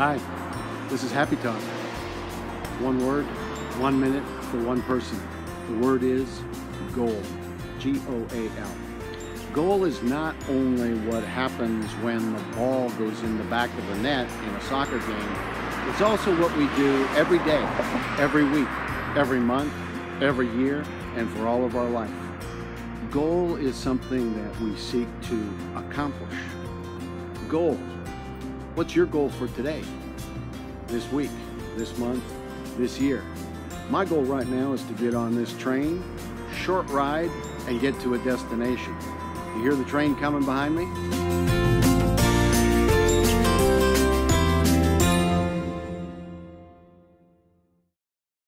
Hi, this is Happy Talk. One word, one minute for one person. The word is goal. G O A L. Goal is not only what happens when the ball goes in the back of the net in a soccer game, it's also what we do every day, every week, every month, every year, and for all of our life. Goal is something that we seek to accomplish. Goal. What's your goal for today? This week, this month, this year? My goal right now is to get on this train, short ride, and get to a destination. You hear the train coming behind me?